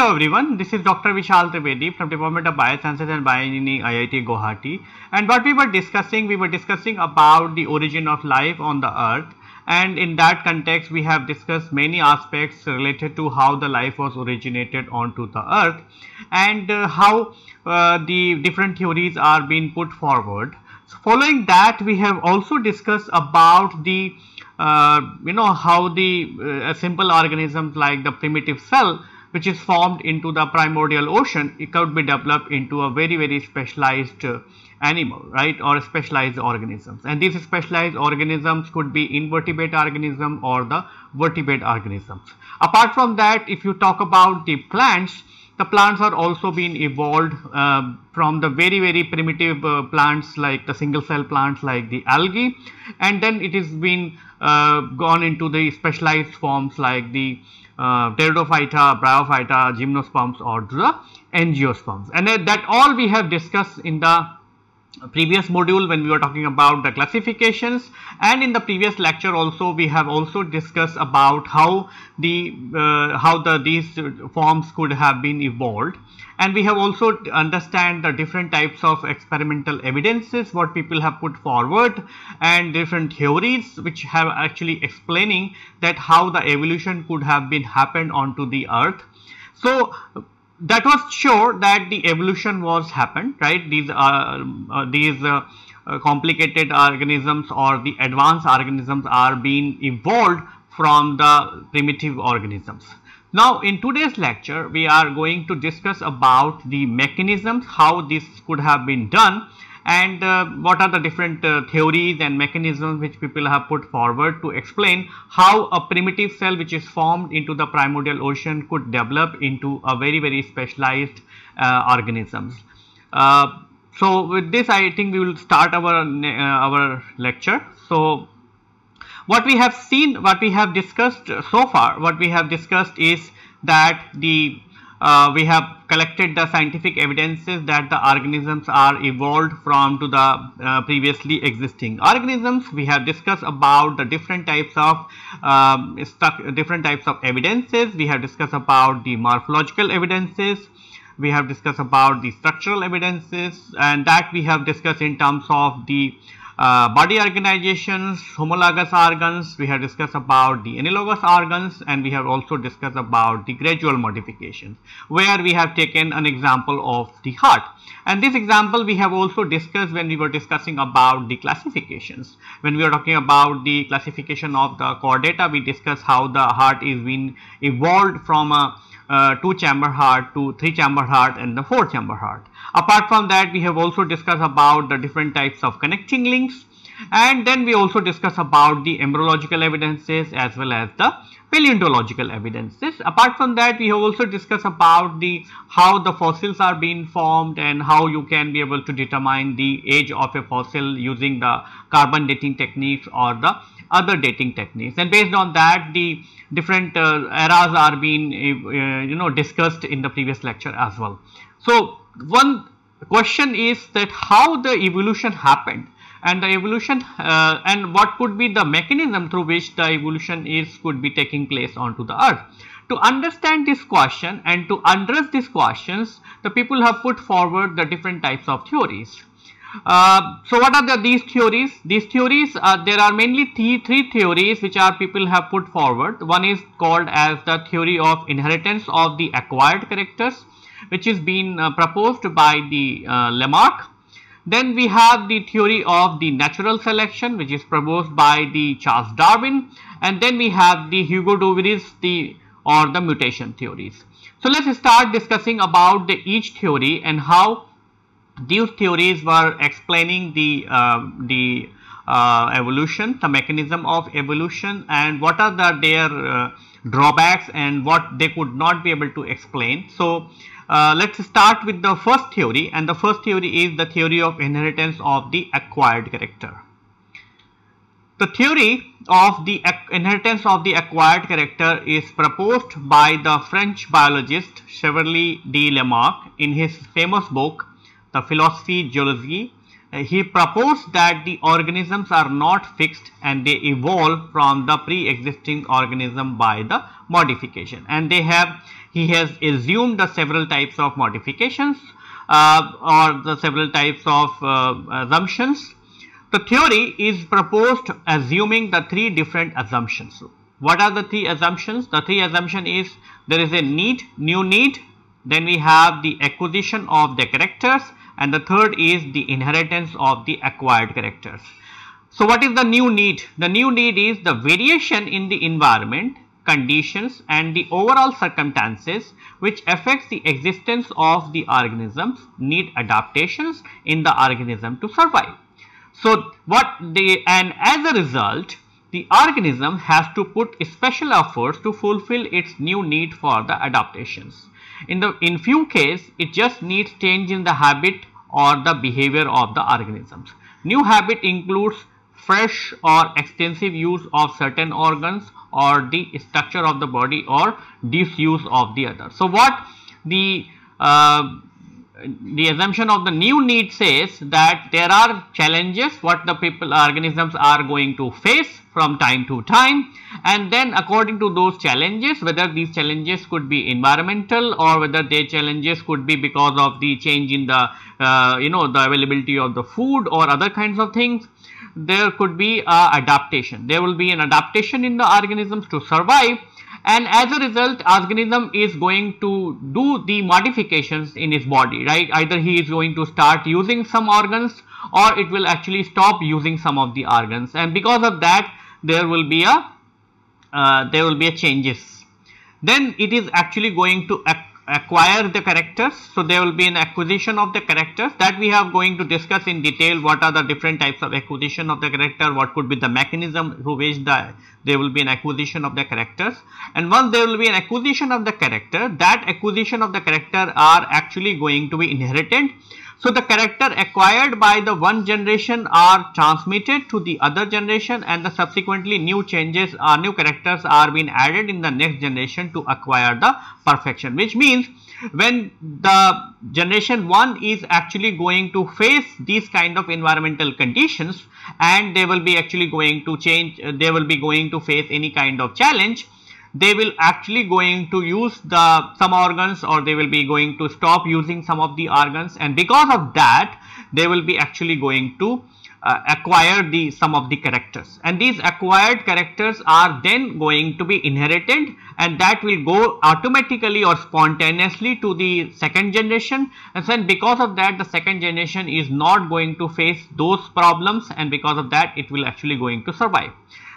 Hello everyone, this is Dr. Vishal Trivedi from Department of Biosciences and Bioengineering IIT Guwahati and what we were discussing, we were discussing about the origin of life on the earth and in that context we have discussed many aspects related to how the life was originated onto the earth and uh, how uh, the different theories are being put forward. So following that we have also discussed about the uh, you know how the uh, simple organisms like the primitive cell which is formed into the primordial ocean it could be developed into a very very specialized uh, animal right or specialized organisms. And these specialized organisms could be invertebrate organism or the vertebrate organisms. Apart from that if you talk about the plants the plants are also being evolved uh, from the very very primitive uh, plants like the single cell plants like the algae. And then it is been gone into the specialized forms like the uh, Pteridophyta, Bryophyta, Gymnosperms or the Angiosperms. And uh, that all we have discussed in the previous module when we were talking about the classifications. And in the previous lecture also we have also discussed about how the uh, how the these forms could have been evolved and we have also understand the different types of experimental evidences what people have put forward and different theories which have actually explaining that how the evolution could have been happened onto the earth. So that was sure that the evolution was happened right? These are uh, these uh, uh, complicated organisms or the advanced organisms are being evolved from the primitive organisms now in today's lecture we are going to discuss about the mechanisms how this could have been done and uh, what are the different uh, theories and mechanisms which people have put forward to explain how a primitive cell which is formed into the primordial ocean could develop into a very very specialized uh, organisms. Uh, so with this I think we will start our uh, our lecture. So what we have seen what we have discussed so far what we have discussed is that the uh, we have collected the scientific evidences that the organisms are evolved from to the uh, previously existing organisms. We have discussed about the different types of um, different types of evidences. We have discussed about the morphological evidences. We have discussed about the structural evidences and that we have discussed in terms of the uh, body organizations, homologous organs, we have discussed about the analogous organs and we have also discussed about the gradual modifications where we have taken an example of the heart. And this example we have also discussed when we were discussing about the classifications. When we were talking about the classification of the chordata, we discussed how the heart is being evolved from a uh, two chamber heart to three chamber heart and the four chamber heart. Apart from that we have also discussed about the different types of connecting links and then we also discuss about the embryological evidences as well as the paleontological evidences. Apart from that we have also discussed about the how the fossils are being formed and how you can be able to determine the age of a fossil using the carbon dating techniques or the other dating techniques and based on that the different uh, eras are being uh, you know discussed in the previous lecture as well. So one question is that how the evolution happened and the evolution uh, and what could be the mechanism through which the evolution is could be taking place onto the earth. To understand this question and to address these questions, the people have put forward the different types of theories. Uh, so what are the, these theories? These theories, uh, there are mainly th three theories which are people have put forward. One is called as the theory of inheritance of the acquired characters, which is being uh, proposed by the uh, Lamarck. Then we have the theory of the natural selection, which is proposed by the Charles Darwin, and then we have the Hugo de the or the mutation theories. So let's start discussing about the each theory and how these theories were explaining the uh, the uh, evolution, the mechanism of evolution, and what are the their uh, drawbacks and what they could not be able to explain. So uh, let's start with the first theory, and the first theory is the theory of inheritance of the acquired character. The theory of the inheritance of the acquired character is proposed by the French biologist Chevalier de Lamarck in his famous book the philosophy zoology, uh, he proposed that the organisms are not fixed and they evolve from the pre-existing organism by the modification. And they have he has assumed the several types of modifications uh, or the several types of uh, assumptions. The theory is proposed assuming the three different assumptions. What are the three assumptions? The three assumption is there is a need, new need, then we have the acquisition of the characters and the third is the inheritance of the acquired characters. So what is the new need? The new need is the variation in the environment, conditions and the overall circumstances which affects the existence of the organisms need adaptations in the organism to survive. So what the and as a result the organism has to put special efforts to fulfill its new need for the adaptations. In the in few cases, it just needs change in the habit or the behavior of the organisms. New habit includes fresh or extensive use of certain organs or the structure of the body or disuse of the other. So, what the uh, the assumption of the new need says that there are challenges what the people organisms are going to face from time to time and then according to those challenges whether these challenges could be environmental or whether their challenges could be because of the change in the uh, you know the availability of the food or other kinds of things there could be adaptation. There will be an adaptation in the organisms to survive and as a result organism is going to do the modifications in his body right? Either he is going to start using some organs or it will actually stop using some of the organs. And because of that there will be a uh, there will be a changes. Then it is actually going to acquire the characters. So, there will be an acquisition of the characters that we have going to discuss in detail. What are the different types of acquisition of the character, what could be the mechanism through which the, there will be an acquisition of the characters? And once there will be an acquisition of the character that acquisition of the character are actually going to be inherited so the character acquired by the one generation are transmitted to the other generation and the subsequently new changes or new characters are being added in the next generation to acquire the perfection which means when the generation 1 is actually going to face these kind of environmental conditions and they will be actually going to change uh, they will be going to face any kind of challenge they will actually going to use the some organs or they will be going to stop using some of the organs. And because of that they will be actually going to uh, acquire the some of the characters. And these acquired characters are then going to be inherited and that will go automatically or spontaneously to the second generation. And then because of that the second generation is not going to face those problems and because of that it will actually going to survive.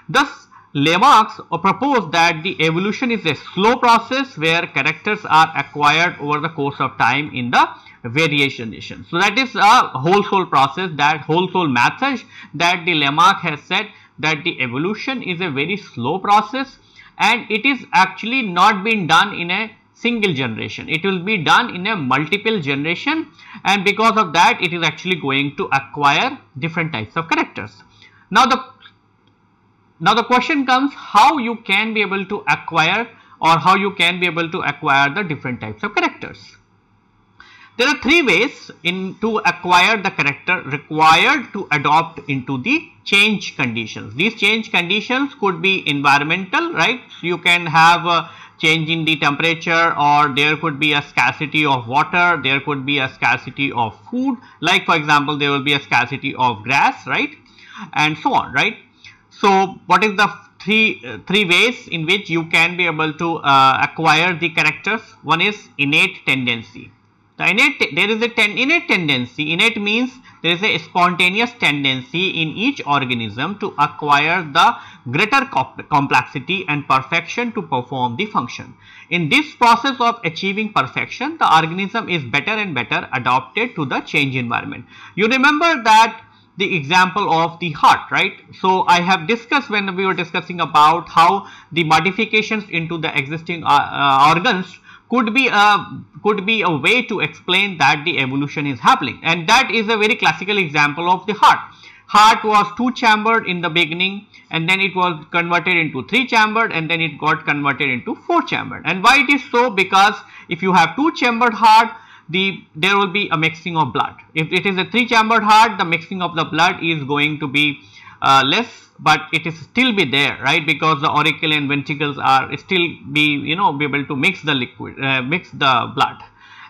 Thus Lamarck proposed that the evolution is a slow process where characters are acquired over the course of time in the various generations. So that is a whole soul process that whole soul message that the Lamarck has said that the evolution is a very slow process and it is actually not being done in a single generation. It will be done in a multiple generation and because of that it is actually going to acquire different types of characters. Now the now the question comes how you can be able to acquire or how you can be able to acquire the different types of characters. There are three ways in to acquire the character required to adopt into the change conditions. These change conditions could be environmental, right? So you can have a change in the temperature or there could be a scarcity of water, there could be a scarcity of food like for example there will be a scarcity of grass right and so on right. So what is the three uh, three ways in which you can be able to uh, acquire the characters one is innate tendency the innate there is a ten, innate tendency innate means there is a spontaneous tendency in each organism to acquire the greater complexity and perfection to perform the function. In this process of achieving perfection, the organism is better and better adapted to the change environment. You remember that the example of the heart, right? So, I have discussed when we were discussing about how the modifications into the existing uh, uh, organs could be a could be a way to explain that the evolution is happening and that is a very classical example of the heart. Heart was two chambered in the beginning and then it was converted into three chambered and then it got converted into four chambered and why it is so because if you have two chambered heart the there will be a mixing of blood. If it is a three chambered heart the mixing of the blood is going to be uh, less but it is still be there right? Because the auricle and ventricles are still be you know be able to mix the liquid uh, mix the blood.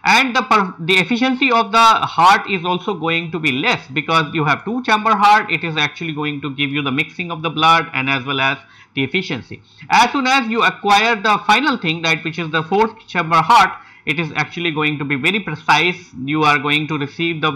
And the the efficiency of the heart is also going to be less because you have two chamber heart. It is actually going to give you the mixing of the blood and as well as the efficiency. As soon as you acquire the final thing that which is the fourth chamber heart it is actually going to be very precise you are going to receive the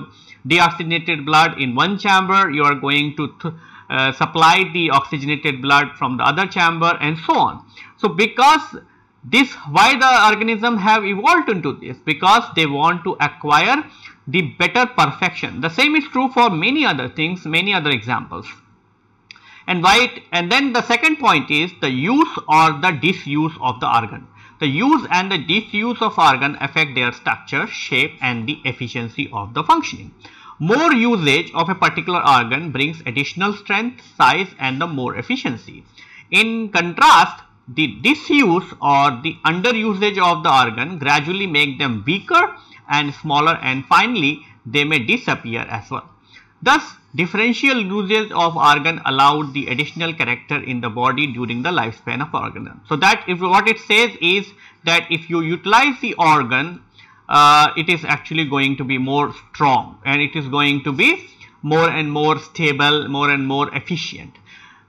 deoxygenated blood in one chamber you are going to uh, supply the oxygenated blood from the other chamber and so on. So, because this why the organism have evolved into this because they want to acquire the better perfection. The same is true for many other things, many other examples. And why it, and then the second point is the use or the disuse of the organ. The use and the disuse of organ affect their structure, shape and the efficiency of the functioning. More usage of a particular organ brings additional strength, size and the more efficiency. In contrast, the disuse or the underusage of the organ gradually make them weaker and smaller and finally they may disappear as well. Thus, differential usage of organ allowed the additional character in the body during the lifespan of organism. So that if what it says is that if you utilize the organ uh, it is actually going to be more strong and it is going to be more and more stable, more and more efficient.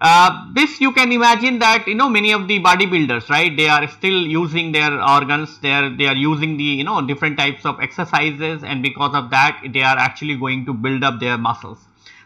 Uh, this you can imagine that you know many of the bodybuilders right they are still using their organs they are they are using the you know different types of exercises and because of that they are actually going to build up their muscles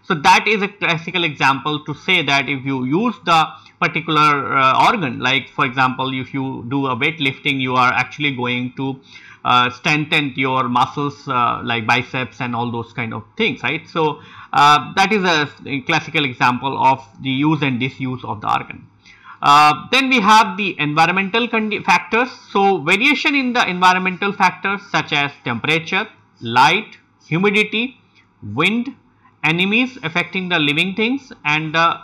so that is a classical example to say that if you use the particular uh, organ like for example if you do a weightlifting you are actually going to uh, strengthen your muscles uh, like biceps and all those kind of things right? So uh, that is a, classical example of the use and disuse of the organ. Uh, then we have the environmental factors. So variation in the environmental factors such as temperature light humidity wind enemies affecting the living things and uh,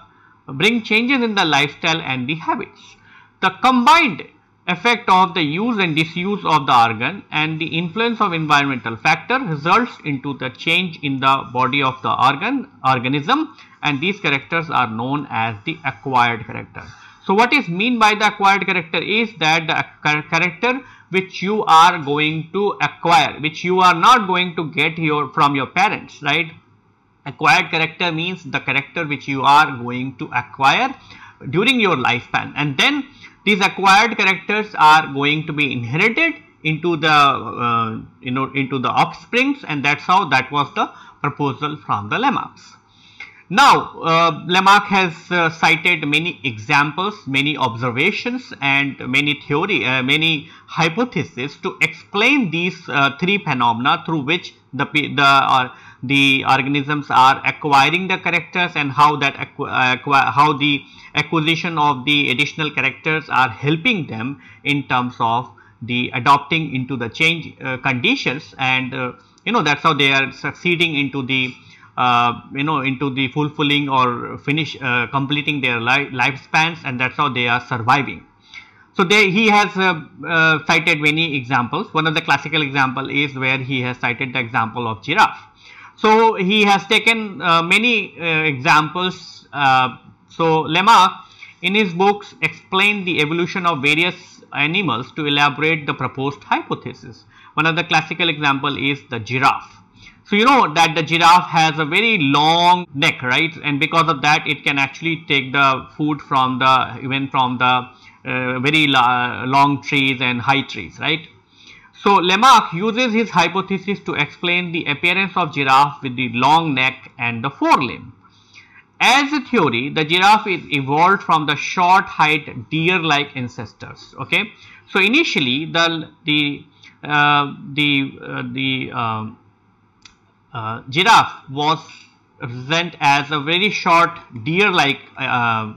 bring changes in the lifestyle and the habits the combined effect of the use and disuse of the organ and the influence of environmental factor results into the change in the body of the organ organism and these characters are known as the acquired character. So, what is mean by the acquired character is that the character which you are going to acquire which you are not going to get your from your parents right acquired character means the character which you are going to acquire during your lifespan and then these acquired characters are going to be inherited into the uh, you know into the offsprings and that's how that was the proposal from the Lamarck. Now uh, Lamarck has uh, cited many examples, many observations and many theory, uh, many hypotheses to explain these uh, three phenomena through which the the uh, the organisms are acquiring the characters and how that how the acquisition of the additional characters are helping them in terms of the adopting into the change uh, conditions and uh, you know that's how they are succeeding into the uh, you know into the fulfilling or finish uh, completing their li lifespans and that's how they are surviving. So they, he has uh, uh, cited many examples. One of the classical example is where he has cited the example of giraffe so he has taken uh, many uh, examples uh, so Lamarck in his books explained the evolution of various animals to elaborate the proposed hypothesis. One of the classical example is the giraffe. So you know that the giraffe has a very long neck, right? And because of that, it can actually take the food from the even from the uh, very long trees and high trees, right? So Lamarck uses his hypothesis to explain the appearance of giraffe with the long neck and the forelimb. As a theory, the giraffe is evolved from the short height deer-like ancestors. Okay, so initially the the uh, the uh, the um, uh, giraffe was represent as a very short deer-like uh, uh,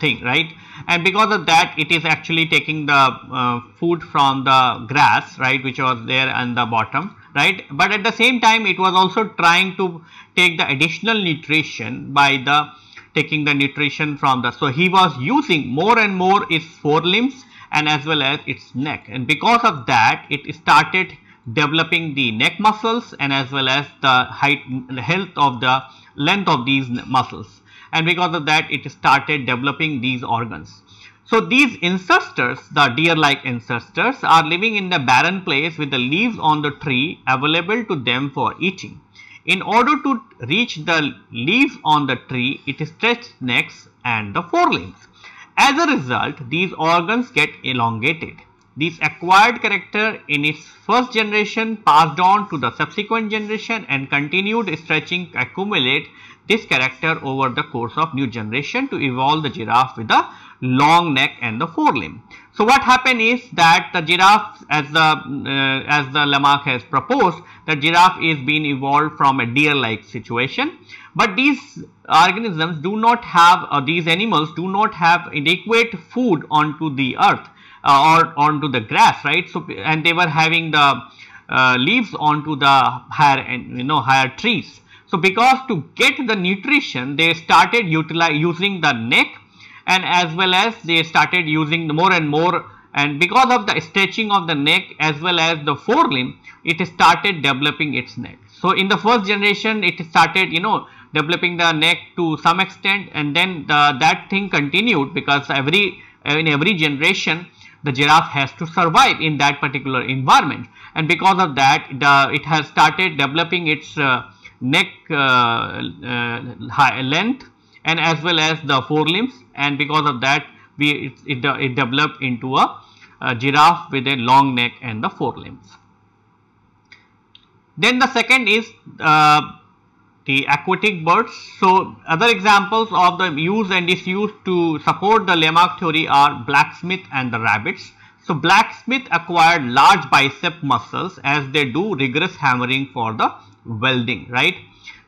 thing, right? And because of that, it is actually taking the uh, food from the grass, right, which was there on the bottom, right? But at the same time, it was also trying to take the additional nutrition by the taking the nutrition from the. So he was using more and more its forelimbs and as well as its neck, and because of that, it started developing the neck muscles and as well as the height health of the length of these muscles and because of that it started developing these organs. So these ancestors, the deer-like ancestors are living in the barren place with the leaves on the tree available to them for eating. In order to reach the leaves on the tree, it stretches necks and the forelimbs. As a result, these organs get elongated. This acquired character in its first generation passed on to the subsequent generation and continued stretching accumulate this character over the course of new generation to evolve the giraffe with a long neck and the forelimb. So what happened is that the giraffe as the uh, as the Lamarck has proposed the giraffe is being evolved from a deer like situation but these organisms do not have uh, these animals do not have adequate food onto the earth or onto the grass right? So and they were having the uh, leaves onto the higher and you know higher trees. So because to get the nutrition they started utilize using the neck and as well as they started using more and more and because of the stretching of the neck as well as the forelimb it started developing its neck. So in the first generation it started you know developing the neck to some extent and then the, that thing continued because every in every generation the giraffe has to survive in that particular environment and because of that the, it has started developing its uh, neck uh, uh, length and as well as the forelimbs and because of that we it, it, it developed into a, a, giraffe with a long neck and the forelimbs. Then the second is uh, the aquatic birds. So, other examples of the use and disuse to support the Lamarck theory are blacksmith and the rabbits. So, blacksmith acquired large bicep muscles as they do rigorous hammering for the welding, right.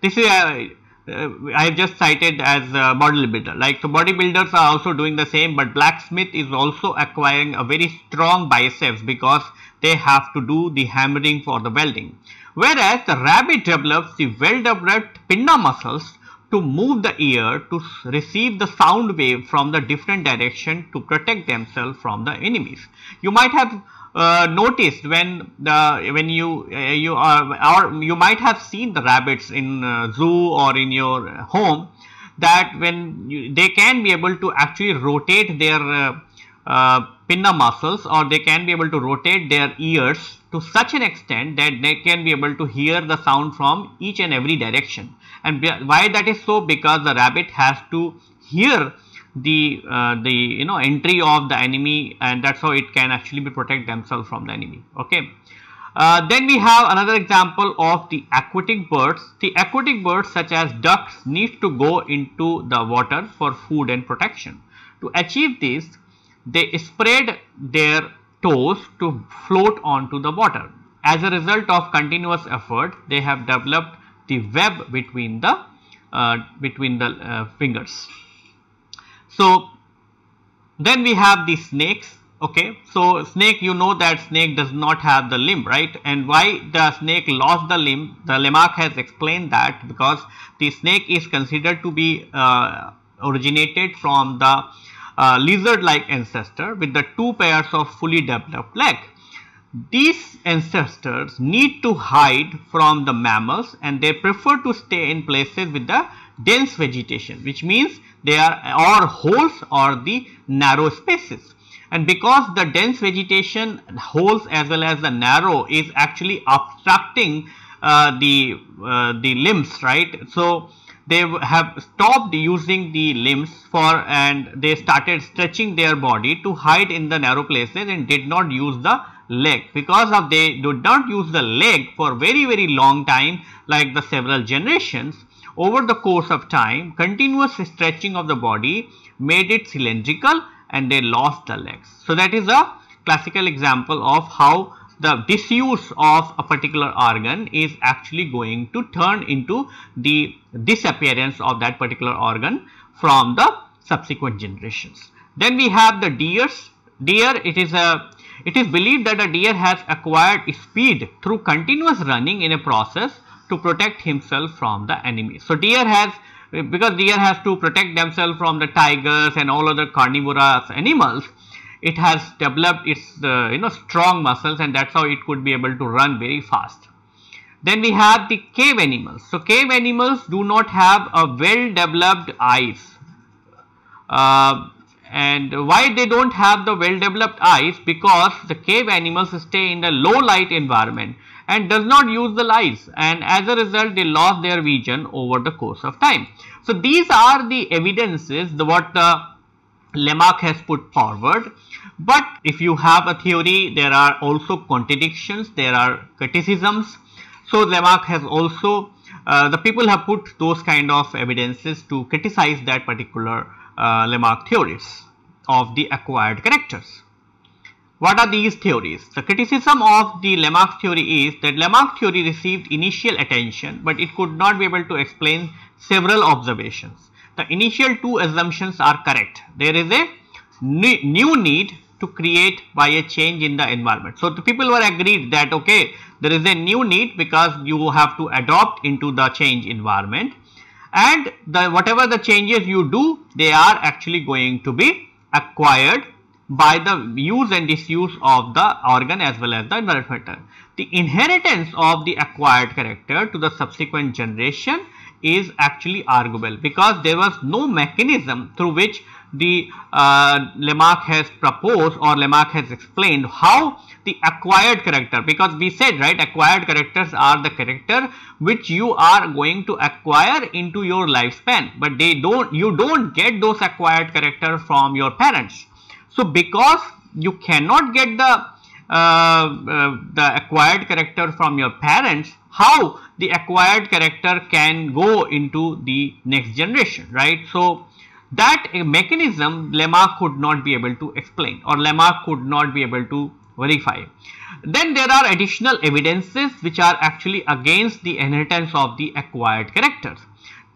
This is uh, uh, I have just cited as a bodybuilder. Like so, bodybuilders are also doing the same, but blacksmith is also acquiring a very strong biceps because they have to do the hammering for the welding. Whereas the rabbit develops the well-developed pinna muscles to move the ear to receive the sound wave from the different direction to protect themselves from the enemies. You might have uh, noticed when the when you uh, you are or you might have seen the rabbits in uh, zoo or in your home that when you, they can be able to actually rotate their uh, uh, pinna muscles or they can be able to rotate their ears to such an extent that they can be able to hear the sound from each and every direction. And why that is so? Because the rabbit has to hear the uh, the you know entry of the enemy and that's how it can actually be protect themselves from the enemy. Okay. Uh, then we have another example of the aquatic birds. The aquatic birds such as ducks need to go into the water for food and protection. To achieve this they spread their toes to float onto the water. As a result of continuous effort they have developed the web between the uh, between the uh, fingers. So then we have the snakes okay? So snake you know that snake does not have the limb right? And why the snake lost the limb? The Lamarck has explained that because the snake is considered to be uh, originated from the uh, lizard like ancestor with the two pairs of fully developed leg these ancestors need to hide from the mammals and they prefer to stay in places with the dense vegetation which means they are or holes or the narrow spaces. And because the dense vegetation holes as well as the narrow is actually obstructing uh, the uh, the limbs right? So they have stopped using the limbs for and they started stretching their body to hide in the narrow places and did not use the leg because of they did not use the leg for very very long time like the several generations over the course of time continuous stretching of the body made it cylindrical and they lost the legs. So, that is a classical example of how the disuse of a particular organ is actually going to turn into the disappearance of that particular organ from the subsequent generations. Then we have the deers. Deer, it is a it is believed that a deer has acquired speed through continuous running in a process to protect himself from the enemy. So, deer has because deer has to protect themselves from the tigers and all other carnivorous animals it has developed its uh, you know strong muscles and that's how it could be able to run very fast. Then we have the cave animals. So cave animals do not have a well developed eyes. Uh, and why they don't have the well developed eyes? Because the cave animals stay in the low light environment and does not use the lights and as a result they lost their vision over the course of time. So, these are the evidences the what the Lamarck has put forward. But if you have a theory, there are also contradictions, there are criticisms. So, Lamarck has also, uh, the people have put those kind of evidences to criticize that particular uh, Lamarck theories of the acquired characters. What are these theories? The criticism of the Lamarck theory is that Lamarck theory received initial attention, but it could not be able to explain several observations. The initial two assumptions are correct. There is a new need to create by a change in the environment. So, the people were agreed that okay, there is a new need because you have to adopt into the change environment and the whatever the changes you do, they are actually going to be acquired by the use and disuse of the organ as well as the environment. The inheritance of the acquired character to the subsequent generation is actually arguable because there was no mechanism through which the uh, Lamarck has proposed or Lamarck has explained how the acquired character because we said right acquired characters are the character which you are going to acquire into your lifespan but they don't you don't get those acquired character from your parents. So, because you cannot get the uh, uh, the acquired character from your parents, how the acquired character can go into the next generation, right? So, that mechanism Lamarck could not be able to explain or Lamarck could not be able to verify. Then there are additional evidences which are actually against the inheritance of the acquired characters.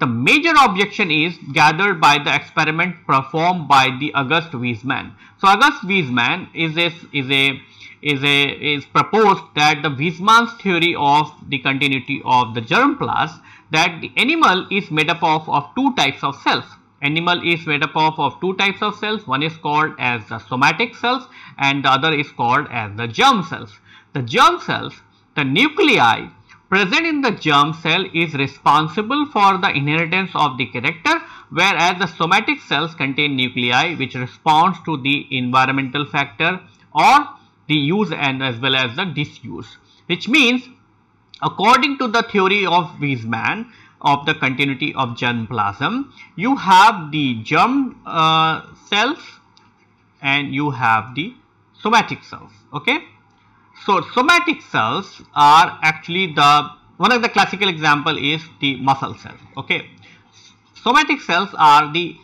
The major objection is gathered by the experiment performed by the August Weismann. So August Weismann is a, is a is a is proposed that the Weismann's theory of the continuity of the germplasm that the animal is made up of, of two types of cells. Animal is made up of, of two types of cells. One is called as the somatic cells and the other is called as the germ cells. The germ cells, the nuclei present in the germ cell is responsible for the inheritance of the character whereas the somatic cells contain nuclei which responds to the environmental factor or the use and as well as the disuse which means according to the theory of Weismann of the continuity of germplasm you have the germ uh, cells and you have the somatic cells okay so, somatic cells are actually the one of the classical example is the muscle cell. Okay, somatic cells are the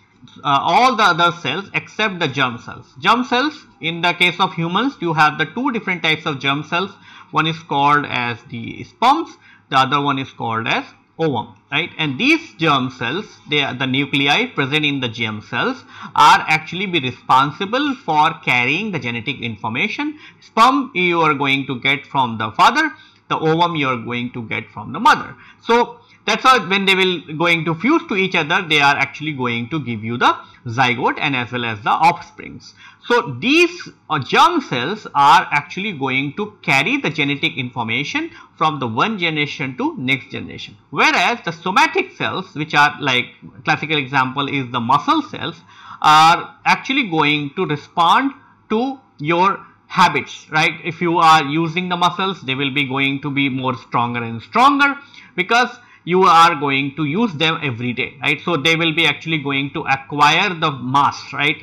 uh, all the other cells except the germ cells. Germ cells in the case of humans you have the two different types of germ cells. One is called as the sperms, the other one is called as ovum right and these germ cells they are the nuclei present in the germ cells are actually be responsible for carrying the genetic information sperm you are going to get from the father the ovum you are going to get from the mother so that's how when they will going to fuse to each other they are actually going to give you the zygote and as well as the offsprings. So these uh, germ cells are actually going to carry the genetic information from the one generation to next generation. Whereas the somatic cells which are like classical example is the muscle cells are actually going to respond to your habits right if you are using the muscles they will be going to be more stronger and stronger because you are going to use them every day right? So they will be actually going to acquire the mass right?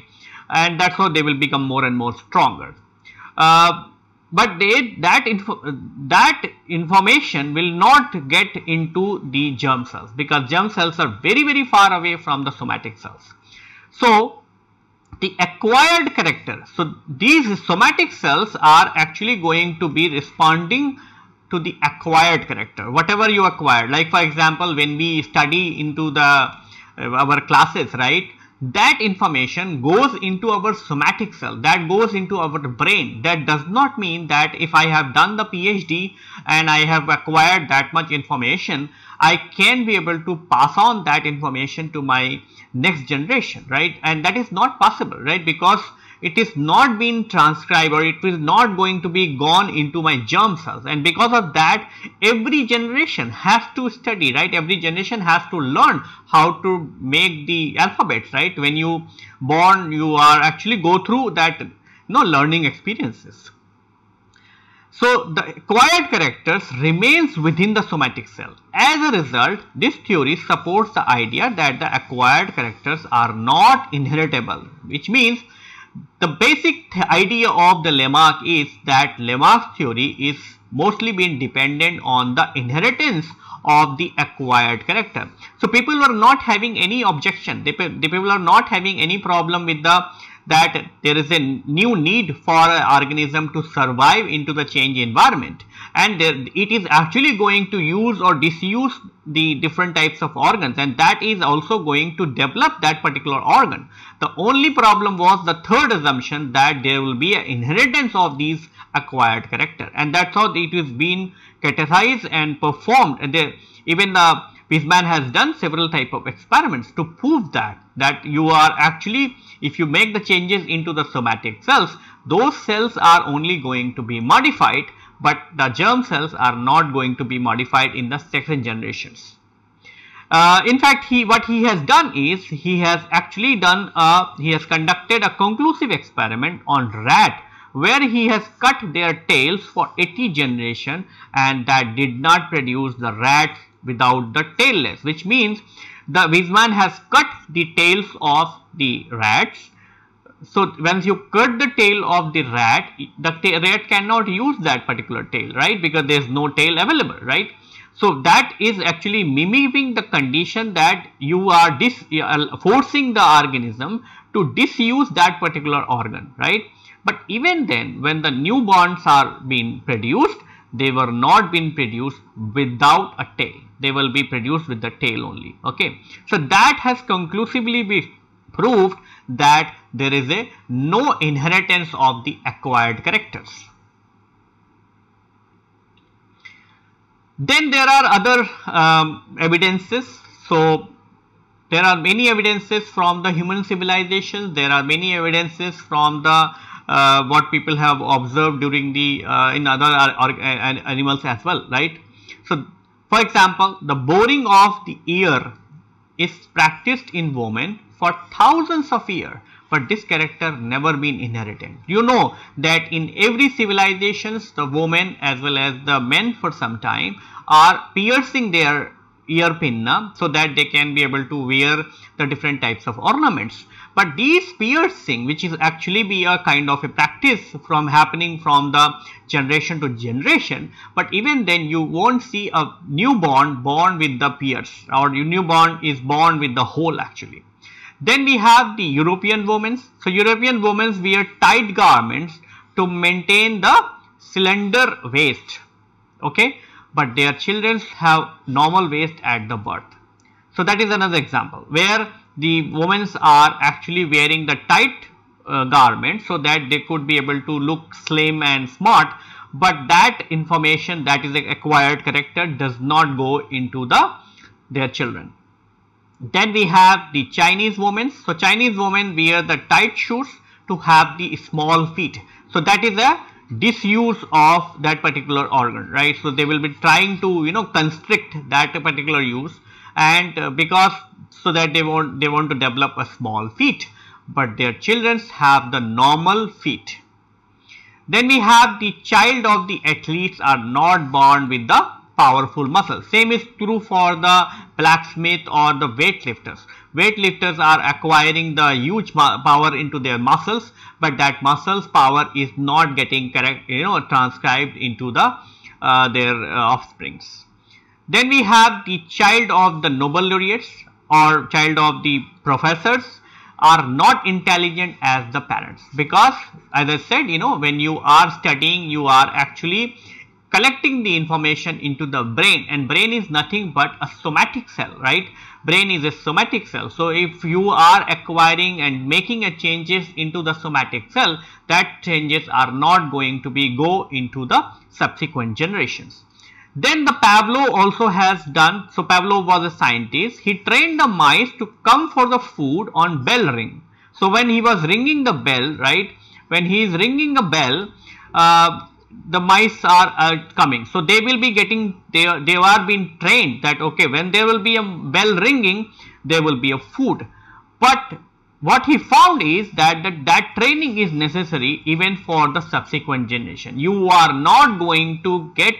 And that's how they will become more and more stronger. Uh, but they that info, that information will not get into the germ cells because germ cells are very very far away from the somatic cells. So the acquired character. So, these somatic cells are actually going to be responding to the acquired character, whatever you acquire Like for example, when we study into the uh, our classes, right, that information goes into our somatic cell, that goes into our brain. That does not mean that if I have done the PhD and I have acquired that much information, I can be able to pass on that information to my next generation, right? And that is not possible, right? Because it is not being transcribed or it is not going to be gone into my germ cells. And because of that every generation has to study right? Every generation has to learn how to make the alphabets right? When you born you are actually go through that you know learning experiences. So the acquired characters remains within the somatic cell. As a result, this theory supports the idea that the acquired characters are not inheritable, which means the basic th idea of the Lamarck is that Lamarck's theory is mostly being dependent on the inheritance of the acquired character. So people were not having any objection, they, the people are not having any problem with the that there is a new need for an organism to survive into the change environment and there, it is actually going to use or disuse the different types of organs. And that is also going to develop that particular organ. The only problem was the third assumption that there will be an inheritance of these acquired character. And that's how it is being categorized and performed. And there, even the Weismann has done several type of experiments to prove that that you are actually if you make the changes into the somatic cells those cells are only going to be modified but the germ cells are not going to be modified in the second generations. Uh, in fact, he what he has done is he has actually done a, he has conducted a conclusive experiment on rat where he has cut their tails for 80 generation and that did not produce the rats without the tailless which means the Weismann has cut the tails of the rats so once you cut the tail of the rat the rat cannot use that particular tail right? Because there is no tail available right? So that is actually mimicking the condition that you are dis uh, forcing the organism to disuse that particular organ right? But even then when the new bonds are being produced they were not being produced without a tail. They will be produced with the tail only okay? So that has conclusively been proved that there is a no inheritance of the acquired characters. Then there are other um, evidences. So there are many evidences from the human civilizations there are many evidences from the uh, what people have observed during the uh, in other animals as well right? So for example the boring of the ear is practiced in women for thousands of years but this character never been inherited. You know that in every civilizations the women as well as the men for some time are piercing their ear pinna so that they can be able to wear the different types of ornaments but these piercing which is actually be a kind of a practice from happening from the generation to generation but even then you won't see a newborn born with the pierce or newborn is born with the hole actually. Then we have the European women so European women wear tight garments to maintain the slender waist okay? But their children have normal waist at the birth. So that is another example where the women are actually wearing the tight uh, garment so that they could be able to look slim and smart but that information that is acquired character does not go into the their children. Then we have the Chinese women. So Chinese women wear the tight shoes to have the small feet. So that is a disuse of that particular organ right so they will be trying to you know constrict that particular use and uh, because so that they want they want to develop a small feet but their children have the normal feet. Then we have the child of the athletes are not born with the powerful muscles. Same is true for the blacksmith or the weightlifters. Weightlifters are acquiring the huge power into their muscles, but that muscles power is not getting correct, you know, transcribed into the uh, their uh, offsprings. Then we have the child of the Nobel laureates or child of the professors are not intelligent as the parents. Because as I said you know when you are studying you are actually collecting the information into the brain. And brain is nothing but a somatic cell right? Brain is a somatic cell. So if you are acquiring and making a changes into the somatic cell that changes are not going to be go into the subsequent generations then the Pavlov also has done, so Pavlov was a scientist, he trained the mice to come for the food on bell ring. So when he was ringing the bell, right, when he is ringing a bell, uh, the mice are uh, coming. So they will be getting, they, they are being trained that okay, when there will be a bell ringing, there will be a food. But what he found is that, that that training is necessary even for the subsequent generation. You are not going to get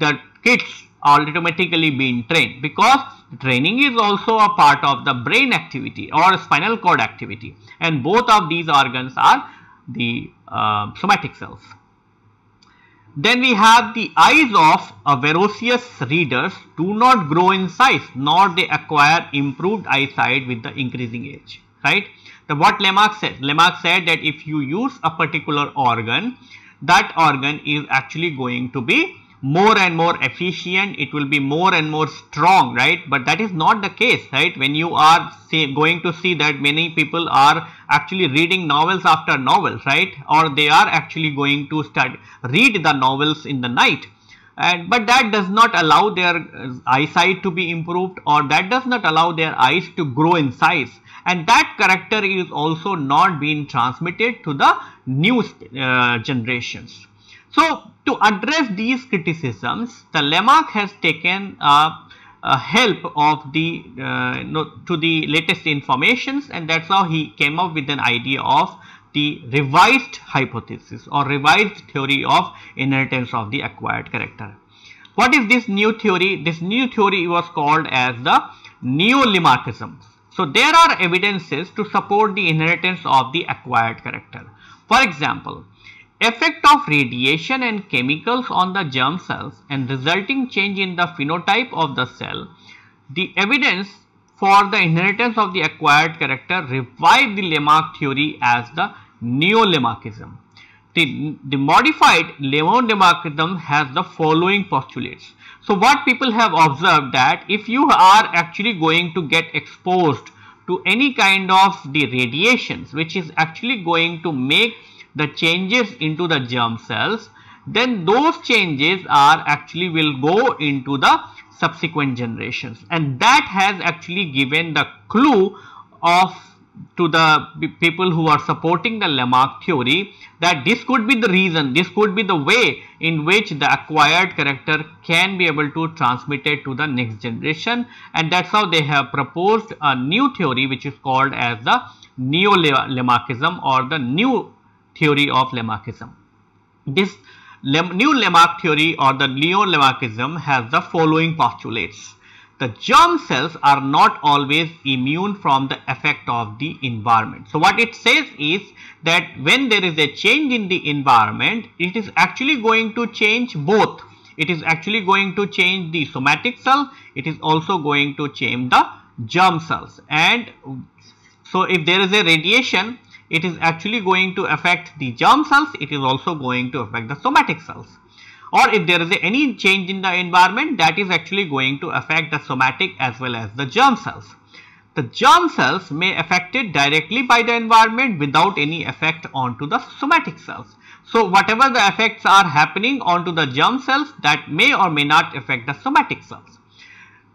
the kids are automatically being trained because training is also a part of the brain activity or spinal cord activity and both of these organs are the uh, somatic cells. Then we have the eyes of avaricious readers do not grow in size nor they acquire improved eyesight with the increasing age, right. The what Lamarck said, Lamarck said that if you use a particular organ, that organ is actually going to be more and more efficient it will be more and more strong right? But that is not the case right? When you are going to see that many people are actually reading novels after novels right? Or they are actually going to study read the novels in the night. And but that does not allow their uh, eyesight to be improved or that does not allow their eyes to grow in size. And that character is also not being transmitted to the new uh, generations so, to address these criticisms, the Lamarck has taken uh, a help of the uh, to the latest informations and that's how he came up with an idea of the revised hypothesis or revised theory of inheritance of the acquired character. What is this new theory? This new theory was called as the neo-Lamarckism. So, there are evidences to support the inheritance of the acquired character. For example, effect of radiation and chemicals on the germ cells and resulting change in the phenotype of the cell, the evidence for the inheritance of the acquired character revived the Lamarck theory as the neo-Lamarckism. The, the modified neo-Lamarckism has the following postulates. So what people have observed that if you are actually going to get exposed to any kind of the radiations which is actually going to make the changes into the germ cells then those changes are actually will go into the subsequent generations. And that has actually given the clue of to the people who are supporting the Lamarck theory that this could be the reason, this could be the way in which the acquired character can be able to transmit it to the next generation. And that's how they have proposed a new theory which is called as the neo-Lamarckism or the new theory of Lamarckism. This new Lamarck theory or the neo-Lamarckism has the following postulates. The germ cells are not always immune from the effect of the environment. So what it says is that when there is a change in the environment, it is actually going to change both. It is actually going to change the somatic cell. It is also going to change the germ cells. And so if there is a radiation, it is actually going to affect the germ cells, it is also going to affect the somatic cells. Or if there is any change in the environment that is actually going to affect the somatic as well as the germ cells. The germ cells may affected directly by the environment without any effect onto the somatic cells. So whatever the effects are happening onto the germ cells that may or may not affect the somatic cells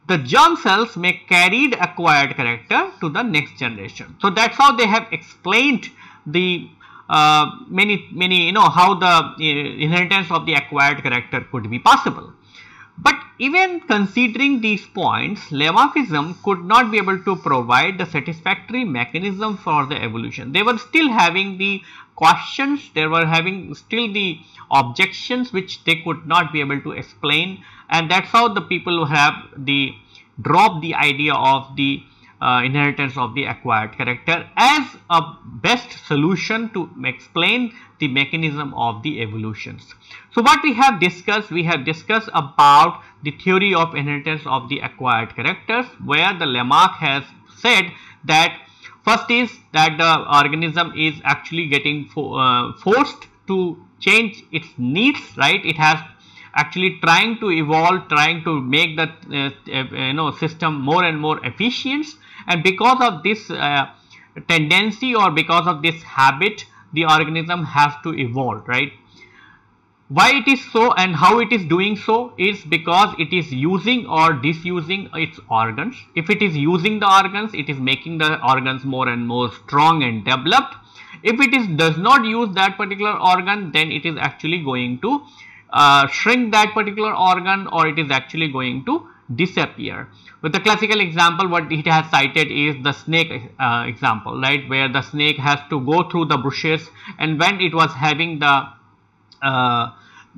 the germ cells may carry the acquired character to the next generation. So that's how they have explained the uh, many many you know how the uh, inheritance of the acquired character could be possible. But even considering these points, Lamarckism could not be able to provide the satisfactory mechanism for the evolution. They were still having the questions, they were having still the objections which they could not be able to explain and that's how the people who have the drop the idea of the uh, inheritance of the acquired character as a best solution to explain the mechanism of the evolutions. So what we have discussed, we have discussed about the theory of inheritance of the acquired characters where the Lamarck has said that first is that the organism is actually getting fo uh, forced to change its needs, right? It has actually trying to evolve, trying to make the uh, uh, you know system more and more efficient. And because of this uh, tendency or because of this habit the organism has to evolve right? Why it is so and how it is doing so is because it is using or disusing its organs. If it is using the organs it is making the organs more and more strong and developed. If it is does not use that particular organ then it is actually going to uh, shrink that particular organ or it is actually going to disappear. With the classical example what it has cited is the snake uh, example right where the snake has to go through the bushes and when it was having the uh,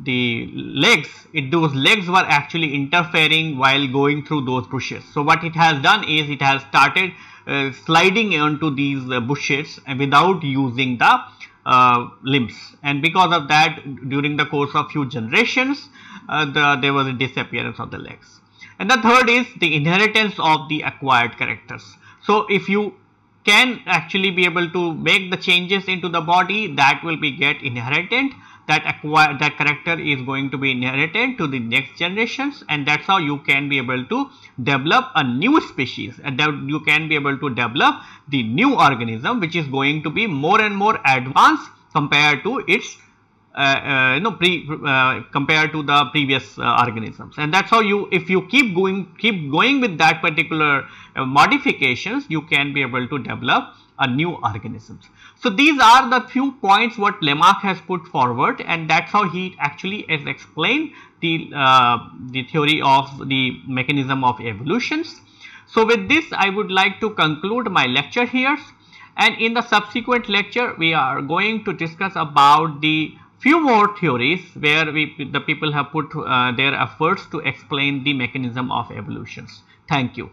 the legs it those legs were actually interfering while going through those bushes. So what it has done is it has started uh, sliding onto these bushes without using the uh, limbs. And because of that during the course of few generations uh, the, there was a disappearance of the legs. And the third is the inheritance of the acquired characters. So if you can actually be able to make the changes into the body that will be get inherited that acquire that character is going to be inherited to the next generations and that's how you can be able to develop a new species and that you can be able to develop the new organism which is going to be more and more advanced compared to its Uh, uh, you know pre uh, compared to the previous uh, organisms and that's how you if you keep going keep going with that particular modifications you can be able to develop a new organisms. So these are the few points what Lamarck has put forward and that's how he actually has explained the, uh, the theory of the mechanism of evolutions. So with this I would like to conclude my lecture here and in the subsequent lecture we are going to discuss about the few more theories where we, the people have put uh, their efforts to explain the mechanism of evolutions. Thank you.